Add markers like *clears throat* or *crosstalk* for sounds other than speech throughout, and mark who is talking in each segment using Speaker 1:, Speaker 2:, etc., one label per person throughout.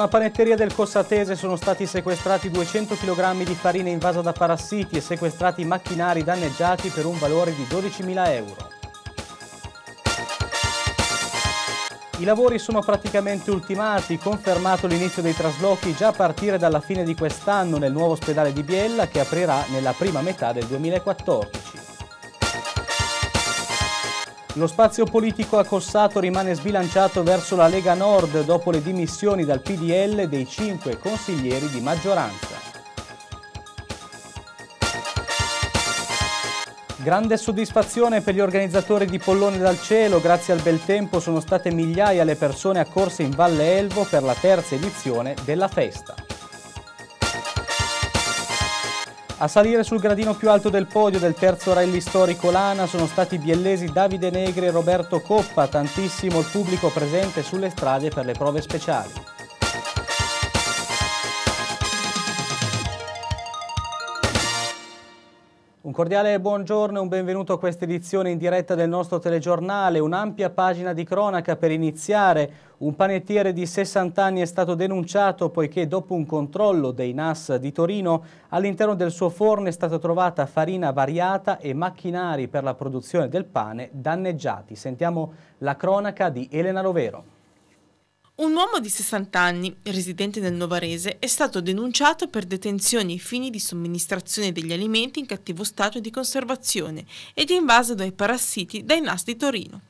Speaker 1: una panetteria del Cossatese sono stati sequestrati 200 kg di farina invasa da parassiti e sequestrati macchinari danneggiati per un valore di 12.000 euro. I lavori sono praticamente ultimati, confermato l'inizio dei traslochi già a partire dalla fine di quest'anno nel nuovo ospedale di Biella che aprirà nella prima metà del 2014. Lo spazio politico a Cossato rimane sbilanciato verso la Lega Nord dopo le dimissioni dal PDL dei cinque consiglieri di maggioranza. Grande soddisfazione per gli organizzatori di Pollone dal Cielo, grazie al bel tempo sono state migliaia le persone accorse in Valle Elvo per la terza edizione della festa. A salire sul gradino più alto del podio del terzo rally storico Lana sono stati i biellesi Davide Negri e Roberto Coppa, tantissimo il pubblico presente sulle strade per le prove speciali. Cordiale buongiorno e un benvenuto a questa edizione in diretta del nostro telegiornale, un'ampia pagina di cronaca per iniziare. Un panettiere di 60 anni è stato denunciato poiché dopo un controllo dei NAS di Torino all'interno del suo forno è stata trovata farina variata e macchinari per la produzione del pane danneggiati. Sentiamo la cronaca di Elena Rovero.
Speaker 2: Un uomo di 60 anni, residente nel Novarese, è stato denunciato per detenzione ai fini di somministrazione degli alimenti in cattivo stato di conservazione ed invaso dai parassiti dai NAS di Torino.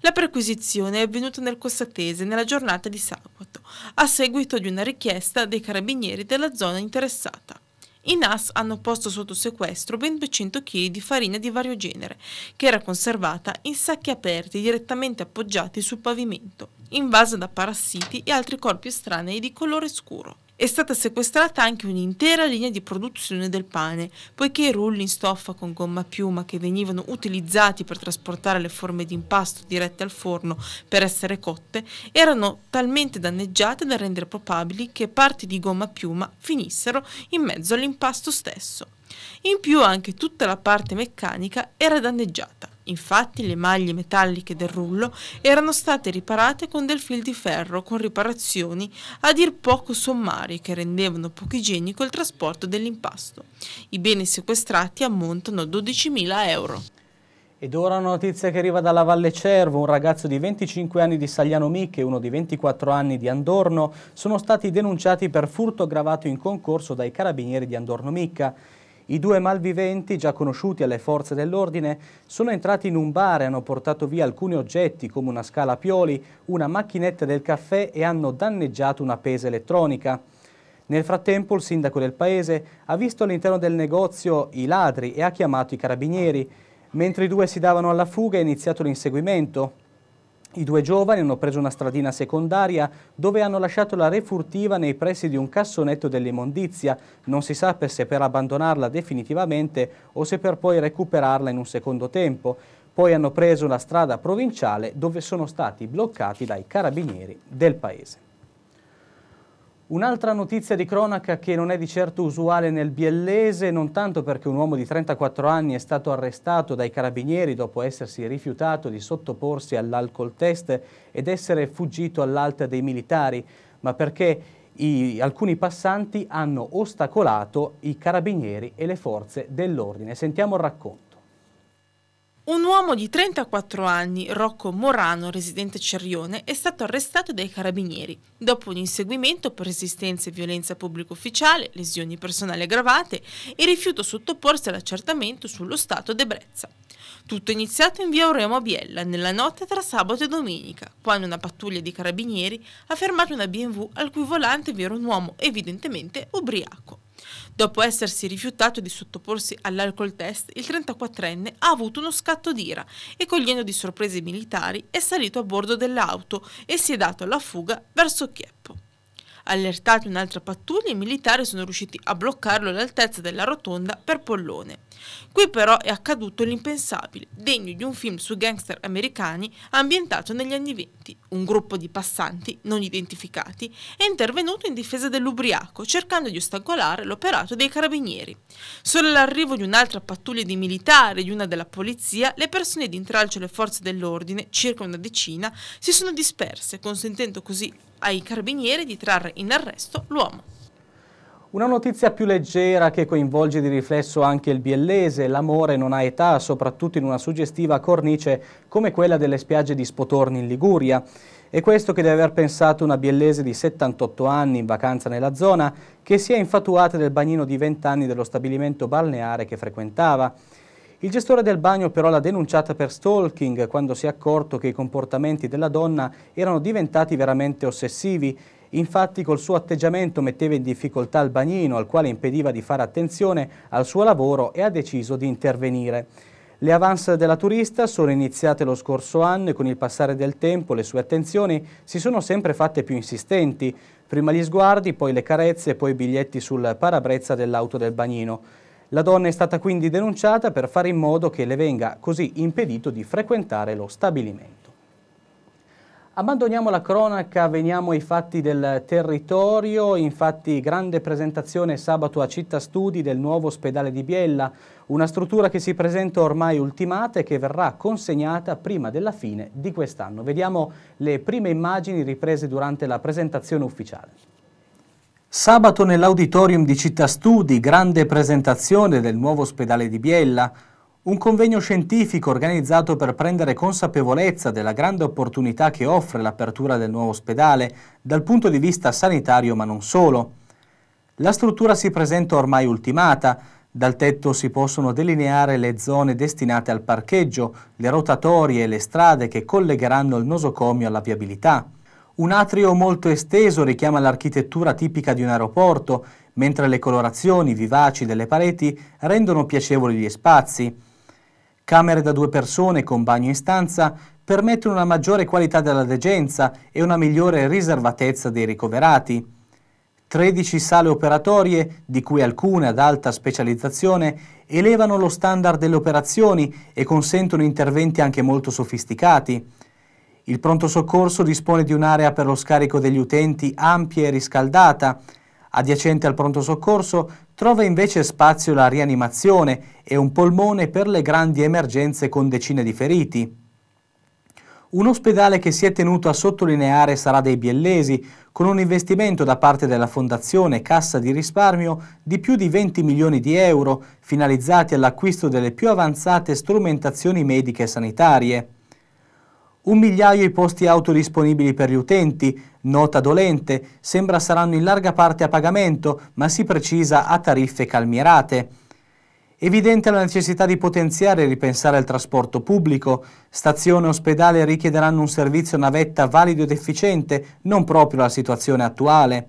Speaker 2: La perquisizione è avvenuta nel Cossatese nella giornata di sabato, a seguito di una richiesta dei carabinieri della zona interessata. I NAS hanno posto sotto sequestro ben 200 kg di farina di vario genere, che era conservata in sacchi aperti direttamente appoggiati sul pavimento invasa da parassiti e altri corpi estranei di colore scuro. È stata sequestrata anche un'intera linea di produzione del pane, poiché i rulli in stoffa con gomma piuma che venivano utilizzati per trasportare le forme di impasto dirette al forno per essere cotte erano talmente danneggiate da rendere probabili che parti di gomma piuma finissero in mezzo all'impasto stesso. In più anche tutta la parte meccanica era danneggiata. Infatti le maglie metalliche del rullo erano state riparate con del fil di ferro con riparazioni a dir poco sommarie che rendevano poco igienico il trasporto dell'impasto. I beni sequestrati ammontano a 12.000 euro.
Speaker 1: Ed ora una notizia che arriva dalla Valle Cervo, un ragazzo di 25 anni di Sagliano Miche e uno di 24 anni di Andorno sono stati denunciati per furto aggravato in concorso dai carabinieri di Andorno Micca. I due malviventi, già conosciuti alle forze dell'ordine, sono entrati in un bar e hanno portato via alcuni oggetti come una scala a pioli, una macchinetta del caffè e hanno danneggiato una pesa elettronica. Nel frattempo il sindaco del paese ha visto all'interno del negozio i ladri e ha chiamato i carabinieri. Mentre i due si davano alla fuga è iniziato l'inseguimento. I due giovani hanno preso una stradina secondaria dove hanno lasciato la refurtiva nei pressi di un cassonetto dell'immondizia. Non si sa se per abbandonarla definitivamente o se per poi recuperarla in un secondo tempo. Poi hanno preso la strada provinciale dove sono stati bloccati dai carabinieri del paese. Un'altra notizia di cronaca che non è di certo usuale nel Biellese, non tanto perché un uomo di 34 anni è stato arrestato dai carabinieri dopo essersi rifiutato di sottoporsi all'alcol test ed essere fuggito all'alta dei militari, ma perché i, alcuni passanti hanno ostacolato i carabinieri e le forze dell'ordine. Sentiamo il racconto.
Speaker 2: Un uomo di 34 anni, Rocco Morano, residente Cerrione, è stato arrestato dai carabinieri dopo un inseguimento per resistenza e violenza pubblico ufficiale, lesioni personali aggravate e rifiuto sottoporsi all'accertamento sullo stato d'ebbrezza. Tutto è iniziato in via Auremo Biella, nella notte tra sabato e domenica, quando una pattuglia di carabinieri ha fermato una BMW al cui volante vi era un uomo evidentemente ubriaco. Dopo essersi rifiutato di sottoporsi all'alcol test, il 34enne ha avuto uno scatto d'ira e, cogliendo di sorprese i militari, è salito a bordo dell'auto e si è dato alla fuga verso Chieppo. Allertati un'altra pattuglia, i militari sono riusciti a bloccarlo all'altezza della rotonda per Pollone. Qui però è accaduto l'impensabile, degno di un film su gangster americani ambientato negli anni venti. Un gruppo di passanti, non identificati, è intervenuto in difesa dell'ubriaco, cercando di ostacolare l'operato dei carabinieri. Solo all'arrivo di un'altra pattuglia di militari e di una della polizia, le persone di intralcio e le forze dell'ordine, circa una decina, si sono disperse, consentendo così ai carabinieri di trarre in arresto l'uomo.
Speaker 1: Una notizia più leggera che coinvolge di riflesso anche il biellese, l'amore non ha età, soprattutto in una suggestiva cornice come quella delle spiagge di Spotorni in Liguria. E questo che deve aver pensato una biellese di 78 anni in vacanza nella zona, che si è infatuata del bagnino di 20 anni dello stabilimento balneare che frequentava. Il gestore del bagno però l'ha denunciata per stalking quando si è accorto che i comportamenti della donna erano diventati veramente ossessivi Infatti col suo atteggiamento metteva in difficoltà il bagnino, al quale impediva di fare attenzione al suo lavoro e ha deciso di intervenire. Le avance della turista sono iniziate lo scorso anno e con il passare del tempo le sue attenzioni si sono sempre fatte più insistenti. Prima gli sguardi, poi le carezze poi i biglietti sul parabrezza dell'auto del bagnino. La donna è stata quindi denunciata per fare in modo che le venga così impedito di frequentare lo stabilimento. Abbandoniamo la cronaca, veniamo ai fatti del territorio, infatti grande presentazione sabato a Città Studi del nuovo ospedale di Biella, una struttura che si presenta ormai ultimata e che verrà consegnata prima della fine di quest'anno. Vediamo le prime immagini riprese durante la presentazione ufficiale. Sabato nell'auditorium di Città Studi, grande presentazione del nuovo ospedale di Biella, un convegno scientifico organizzato per prendere consapevolezza della grande opportunità che offre l'apertura del nuovo ospedale dal punto di vista sanitario ma non solo. La struttura si presenta ormai ultimata, dal tetto si possono delineare le zone destinate al parcheggio, le rotatorie e le strade che collegheranno il nosocomio alla viabilità. Un atrio molto esteso richiama l'architettura tipica di un aeroporto, mentre le colorazioni vivaci delle pareti rendono piacevoli gli spazi. Camere da due persone con bagno in stanza permettono una maggiore qualità della degenza e una migliore riservatezza dei ricoverati. 13 sale operatorie, di cui alcune ad alta specializzazione, elevano lo standard delle operazioni e consentono interventi anche molto sofisticati. Il pronto soccorso dispone di un'area per lo scarico degli utenti ampia e riscaldata, Adiacente al pronto soccorso trova invece spazio la rianimazione e un polmone per le grandi emergenze con decine di feriti. Un ospedale che si è tenuto a sottolineare sarà dei biellesi, con un investimento da parte della Fondazione Cassa di Risparmio di più di 20 milioni di euro, finalizzati all'acquisto delle più avanzate strumentazioni mediche e sanitarie. Un migliaio i posti auto disponibili per gli utenti, nota dolente, sembra saranno in larga parte a pagamento, ma si precisa a tariffe calmierate. Evidente la necessità di potenziare e ripensare il trasporto pubblico. Stazione e ospedale richiederanno un servizio navetta valido ed efficiente, non proprio la situazione attuale.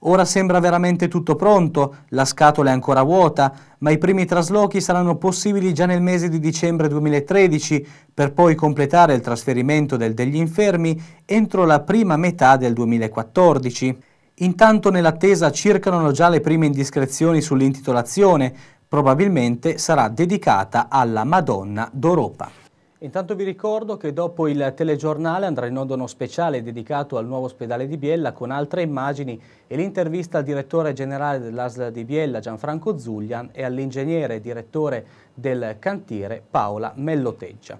Speaker 1: Ora sembra veramente tutto pronto, la scatola è ancora vuota, ma i primi traslochi saranno possibili già nel mese di dicembre 2013, per poi completare il trasferimento del degli infermi entro la prima metà del 2014. Intanto nell'attesa circolano già le prime indiscrezioni sull'intitolazione, probabilmente sarà dedicata alla Madonna d'Europa. Intanto vi ricordo che dopo il telegiornale andrà in onda uno speciale dedicato al nuovo ospedale di Biella con altre immagini e l'intervista al direttore generale dell'ASL di Biella Gianfranco Zuglian e all'ingegnere direttore del cantiere Paola Melloteggia.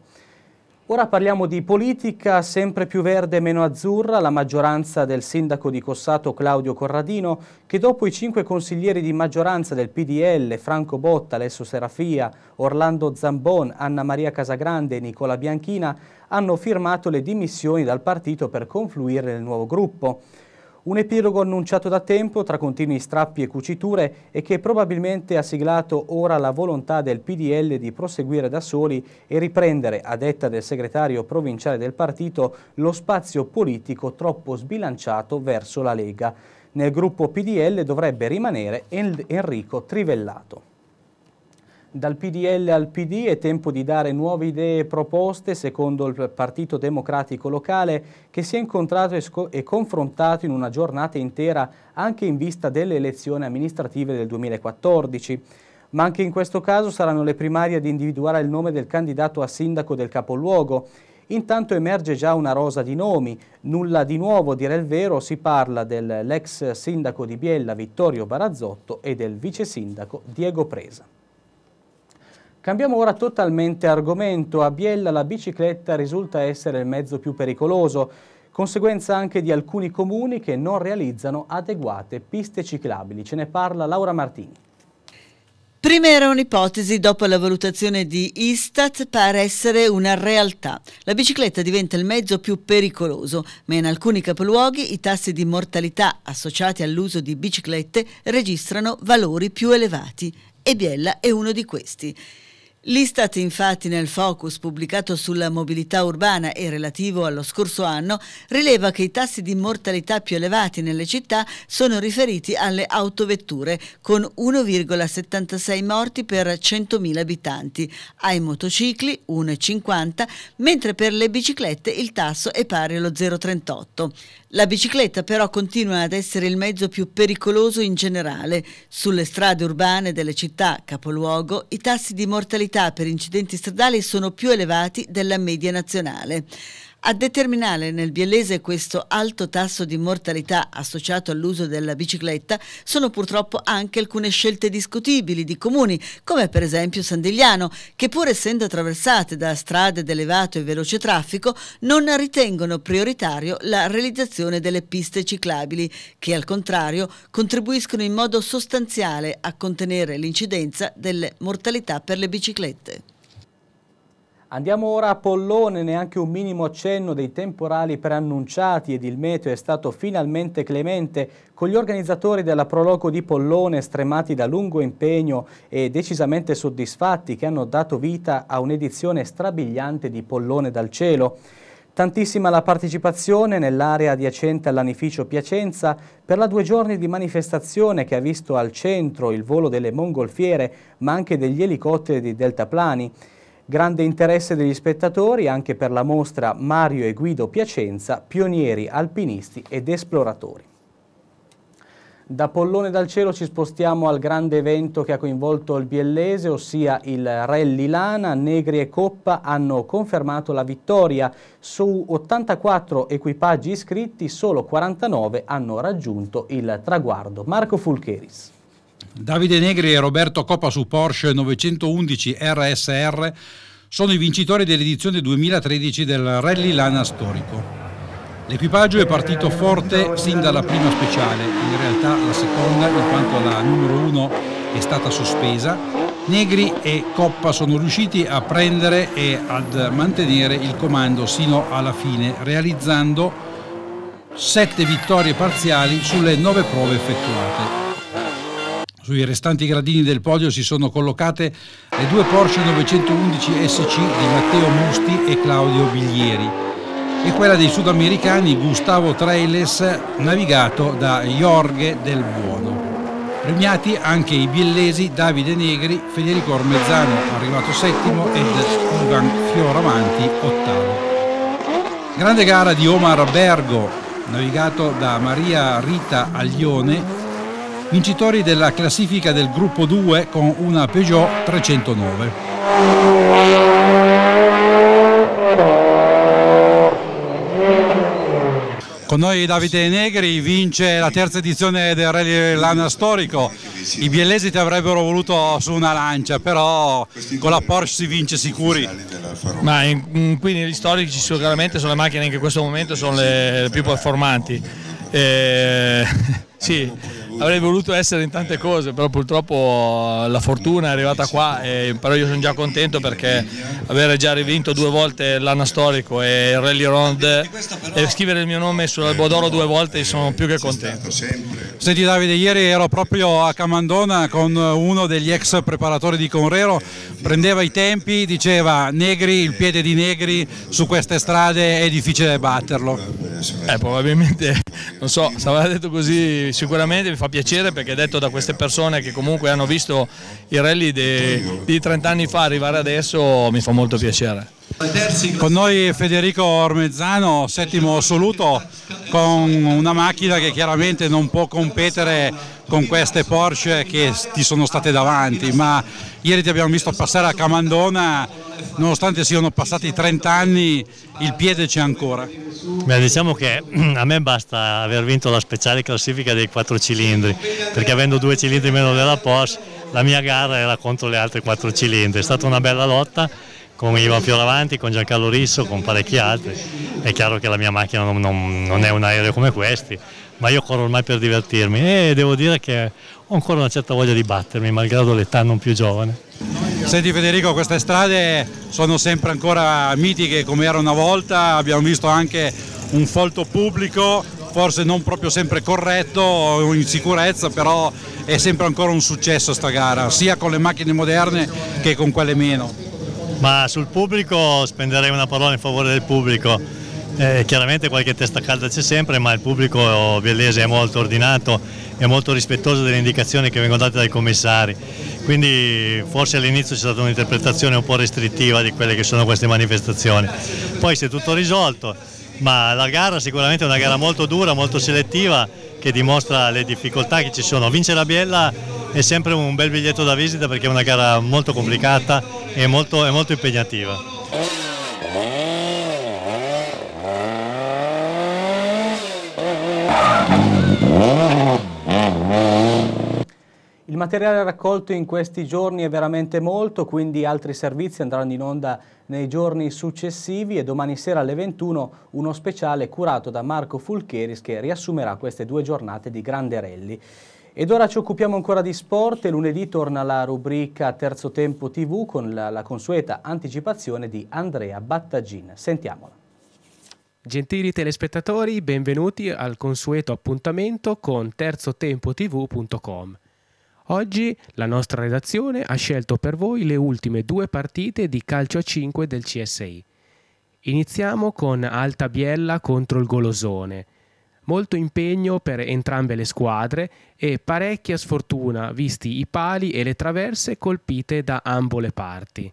Speaker 1: Ora parliamo di politica, sempre più verde e meno azzurra, la maggioranza del sindaco di Cossato Claudio Corradino, che dopo i cinque consiglieri di maggioranza del PDL, Franco Botta, Alessio Serafia, Orlando Zambon, Anna Maria Casagrande e Nicola Bianchina, hanno firmato le dimissioni dal partito per confluire nel nuovo gruppo. Un epilogo annunciato da tempo tra continui strappi e cuciture e che probabilmente ha siglato ora la volontà del PDL di proseguire da soli e riprendere, a detta del segretario provinciale del partito, lo spazio politico troppo sbilanciato verso la Lega. Nel gruppo PDL dovrebbe rimanere Enrico Trivellato. Dal PDL al PD è tempo di dare nuove idee e proposte secondo il Partito Democratico locale che si è incontrato e, e, confrontato in una giornata intera anche in vista delle elezioni amministrative del 2014. Ma anche in questo caso saranno le primarie ad individuare il nome del candidato a sindaco del capoluogo. Intanto emerge già una rosa di nomi, nulla di nuovo dire il vero, si parla dell'ex sindaco di Biella Vittorio Barazzotto e del vice sindaco Diego Presa. Cambiamo ora totalmente argomento. A Biella la bicicletta risulta essere il mezzo più pericoloso. conseguenza anche di alcuni comuni che non realizzano adeguate piste ciclabili. Ce ne parla Laura Martini.
Speaker 3: Prima era un'ipotesi, dopo la valutazione di Istat pare essere una realtà. La bicicletta diventa il mezzo più pericoloso, ma in alcuni capoluoghi i tassi di mortalità associati all'uso di biciclette registrano valori più elevati e Biella è uno di questi. L'Istat infatti nel focus pubblicato sulla mobilità urbana e relativo allo scorso anno rileva che i tassi di mortalità più elevati nelle città sono riferiti alle autovetture con 1,76 morti per 100.000 abitanti, ai motocicli 1,50 mentre per le biciclette il tasso è pari allo 0,38. La bicicletta però continua ad essere il mezzo più pericoloso in generale. Sulle strade urbane delle città capoluogo i tassi di mortalità per incidenti stradali sono più elevati della media nazionale. A determinare nel biellese questo alto tasso di mortalità associato all'uso della bicicletta sono purtroppo anche alcune scelte discutibili di comuni, come per esempio Sandigliano, che pur essendo attraversate da strade d'elevato e veloce traffico, non ritengono prioritario la realizzazione delle piste ciclabili, che al contrario contribuiscono in modo sostanziale a contenere l'incidenza delle mortalità per le biciclette.
Speaker 1: Andiamo ora a Pollone, neanche un minimo accenno dei temporali preannunciati ed il meteo è stato finalmente clemente con gli organizzatori della Proloco di Pollone stremati da lungo impegno e decisamente soddisfatti che hanno dato vita a un'edizione strabiliante di Pollone dal cielo. Tantissima la partecipazione nell'area adiacente all'anificio Piacenza per la due giorni di manifestazione che ha visto al centro il volo delle mongolfiere ma anche degli elicotteri di deltaplani. Grande interesse degli spettatori anche per la mostra Mario e Guido Piacenza, pionieri alpinisti ed esploratori. Da Pollone dal Cielo ci spostiamo al grande evento che ha coinvolto il Biellese, ossia il Rally Lana. Negri e Coppa hanno confermato la vittoria. Su 84 equipaggi iscritti, solo 49 hanno raggiunto il traguardo. Marco Fulcheris.
Speaker 4: Davide Negri e Roberto Coppa su Porsche 911 RSR sono i vincitori dell'edizione 2013 del Rally Lana storico. L'equipaggio è partito forte sin dalla prima speciale, in realtà la seconda in quanto la numero 1 è stata sospesa. Negri e Coppa sono riusciti a prendere e ad mantenere il comando sino alla fine, realizzando sette vittorie parziali sulle nove prove effettuate. Sui restanti gradini del podio si sono collocate le due Porsche 911 SC di Matteo Musti e Claudio Biglieri e quella dei sudamericani Gustavo Trailes navigato da Jorge Del Buono. Premiati anche i biellesi Davide Negri, Federico Ormezzano arrivato settimo ed Ivan Fioravanti ottavo. Grande gara di Omar Bergo, navigato da Maria Rita Aglione vincitori della classifica del gruppo 2 con una Peugeot 309. Con noi Davide Negri vince la terza edizione del Rally Lana storico. I biellesi ti avrebbero voluto su una lancia, però con la Porsche si vince sicuri.
Speaker 5: Ma in, qui negli storici sicuramente sono le macchine che in questo momento sono le, più performanti. Eh, *laughs* sì, avrei voluto essere in tante cose, però purtroppo la fortuna è arrivata qua, e, però io sono già contento perché avere già rivinto due volte l'anno storico e il Rally Round e scrivere il mio nome sull'Albodoro due volte sono più che contento.
Speaker 4: Senti Davide, ieri ero proprio a Camandona con uno degli ex preparatori di Conrero, prendeva i tempi, diceva Negri, il piede di Negri su queste strade è difficile batterlo.
Speaker 5: Eh, probabilmente, non so, se aveva detto così sicuramente mi fa piacere perché è detto da queste persone che comunque hanno visto i rally di 30 anni fa arrivare adesso mi fa molto piacere.
Speaker 4: Con noi Federico Ormezzano, settimo assoluto, con una macchina che chiaramente non può competere con queste Porsche che ti sono state davanti, ma ieri ti abbiamo visto passare a Camandona, nonostante siano passati 30 anni, il piede c'è ancora.
Speaker 6: Beh, diciamo che *clears throat* a me basta aver vinto la speciale classifica dei quattro cilindri, perché avendo due cilindri meno della Porsche, la mia gara era contro le altre quattro cilindri, è stata una bella lotta con Ivan Fioravanti, con Giancarlo Risso, con parecchi altri. È chiaro che la mia macchina non, non, non è un aereo come questi, ma io corro ormai per divertirmi e devo dire che ho ancora una certa voglia di battermi, malgrado l'età non più giovane.
Speaker 4: Senti Federico, queste strade sono sempre ancora mitiche come era una volta, abbiamo visto anche un folto pubblico, forse non proprio sempre corretto in sicurezza, però è sempre ancora un successo sta gara, sia con le macchine moderne che con quelle meno.
Speaker 6: Ma sul pubblico spenderei una parola in favore del pubblico. Eh, chiaramente qualche testa calda c'è sempre, ma il pubblico biellese è molto ordinato e molto rispettoso delle indicazioni che vengono date dai commissari. Quindi forse all'inizio c'è stata un'interpretazione un po' restrittiva di quelle che sono queste manifestazioni. Poi si è tutto risolto, ma la gara sicuramente è una gara molto dura, molto selettiva che dimostra le difficoltà che ci sono. Vincere la Biella è sempre un bel biglietto da visita perché è una gara molto complicata e molto, molto impegnativa.
Speaker 1: Il materiale raccolto in questi giorni è veramente molto, quindi altri servizi andranno in onda nei giorni successivi e domani sera alle 21 uno speciale curato da Marco Fulcheris che riassumerà queste due giornate di grande rally. Ed ora ci occupiamo ancora di sport e lunedì torna la rubrica Terzo Tempo TV con la, la consueta anticipazione di Andrea Battagin. Sentiamola.
Speaker 7: Gentili telespettatori, benvenuti al consueto appuntamento con terzotempotv.com. Oggi la nostra redazione ha scelto per voi le ultime due partite di calcio a 5 del CSI. Iniziamo con Alta Biella contro il Golosone. Molto impegno per entrambe le squadre e parecchia sfortuna visti i pali e le traverse colpite da ambo le parti.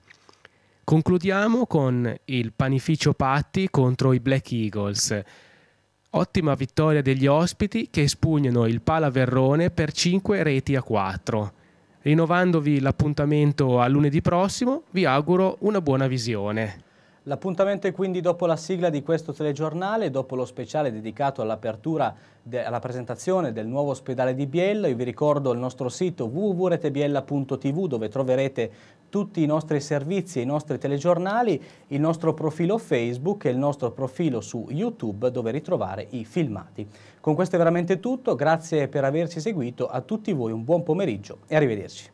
Speaker 7: Concludiamo con il panificio Patti contro i Black Eagles. Ottima vittoria degli ospiti che espugnano il Palaverrone per 5 reti a 4. Rinnovandovi l'appuntamento a lunedì prossimo, vi auguro una buona visione.
Speaker 1: L'appuntamento è quindi dopo la sigla di questo telegiornale, dopo lo speciale dedicato all'apertura, alla presentazione del nuovo ospedale di Biella. Io vi ricordo il nostro sito www.retebiella.tv dove troverete tutti i nostri servizi e i nostri telegiornali, il nostro profilo Facebook e il nostro profilo su YouTube dove ritrovare i filmati. Con questo è veramente tutto, grazie per averci seguito, a tutti voi un buon pomeriggio e arrivederci.